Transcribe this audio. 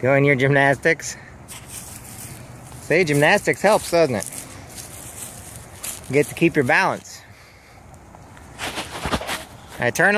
Doing your gymnastics. Say, gymnastics helps, doesn't it? You get to keep your balance. I turn